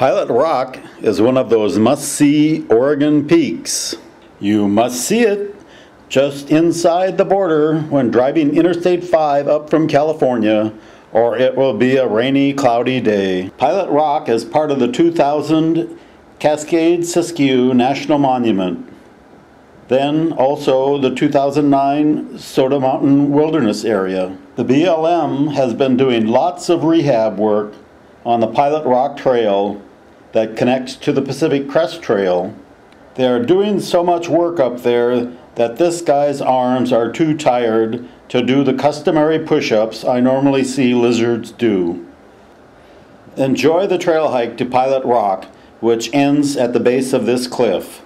Pilot Rock is one of those must-see Oregon peaks. You must see it just inside the border when driving Interstate 5 up from California, or it will be a rainy, cloudy day. Pilot Rock is part of the 2000 Cascade Siskiyou National Monument. Then also the 2009 Soda Mountain Wilderness Area. The BLM has been doing lots of rehab work on the Pilot Rock Trail that connects to the Pacific Crest Trail. They are doing so much work up there that this guy's arms are too tired to do the customary push-ups I normally see lizards do. Enjoy the trail hike to Pilot Rock, which ends at the base of this cliff.